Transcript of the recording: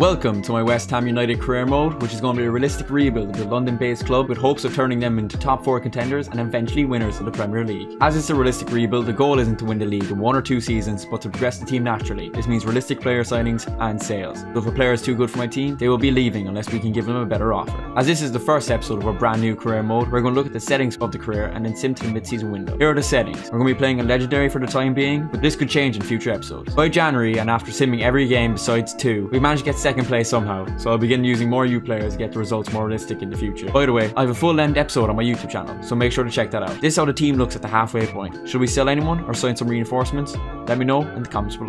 Welcome to my West Ham United career mode, which is going to be a realistic rebuild of the London-based club with hopes of turning them into top 4 contenders and eventually winners of the Premier League. As it's a realistic rebuild, the goal isn't to win the league in one or two seasons, but to progress the team naturally. This means realistic player signings and sales. So if a player is too good for my team, they will be leaving unless we can give them a better offer. As this is the first episode of our brand new career mode, we're going to look at the settings of the career and then sim to the mid-season window. Here are the settings. We're going to be playing a legendary for the time being, but this could change in future episodes. By January, and after simming every game besides two, we managed to get second place somehow so I'll begin using more U players to get the results more realistic in the future. By the way, I have a full length episode on my YouTube channel, so make sure to check that out. This is how the team looks at the halfway point. Should we sell anyone or sign some reinforcements? Let me know in the comments below.